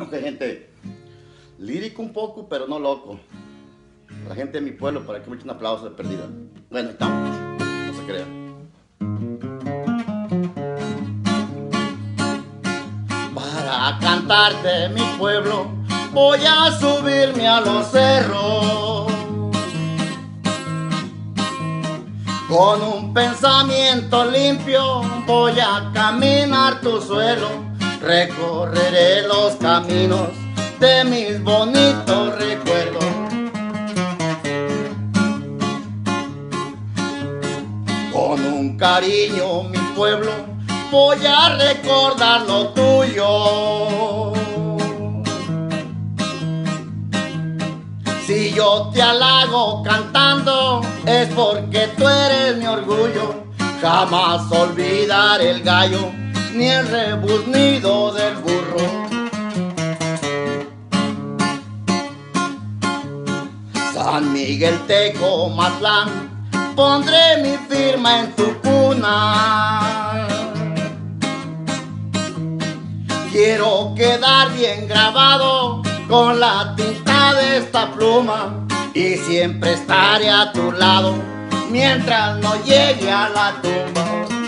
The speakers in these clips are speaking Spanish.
ok, gente. Lírico un poco, pero no loco. La gente de mi pueblo, para que me echen un aplauso de perdida. Bueno, estamos. No se crean. Para cantar de mi pueblo, voy a subirme a los cerros. Con un pensamiento limpio voy a caminar tu suelo, recorreré los caminos de mis bonitos recuerdos. Con un cariño mi pueblo voy a recordar lo tuyo. Si yo te halago cantando es porque tú eres mi orgullo. Jamás olvidar el gallo ni el rebuznido del burro. San Miguel Tecomatlán, pondré mi firma en tu cuna. Quiero quedar bien grabado con la tinta de esta pluma y siempre estaré a tu lado mientras no llegue a la tumba.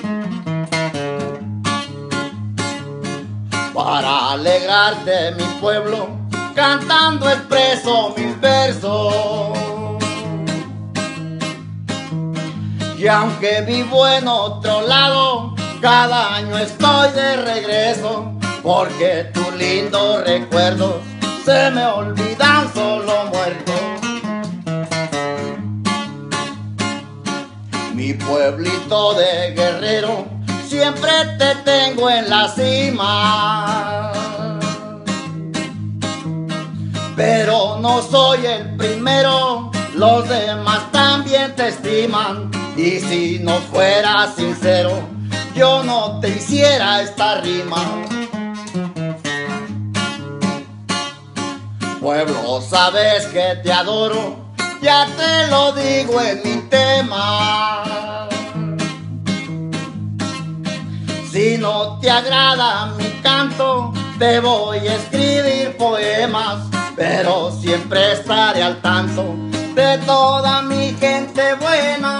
Para alegrarte mi pueblo, cantando expreso mis versos. Y aunque vivo en otro lado, cada año estoy de regreso, porque tus lindos recuerdos se me olvidan solo muertos. Mi pueblito de guerrero, siempre te tengo en la cima. Pero no soy el primero, los demás también te estiman. Y si no fuera sincero, yo no te hiciera esta rima. Pueblo, sabes que te adoro, ya te lo digo en mi tema. No te agrada mi canto, te voy a escribir poemas, pero siempre estaré al tanto de toda mi gente buena.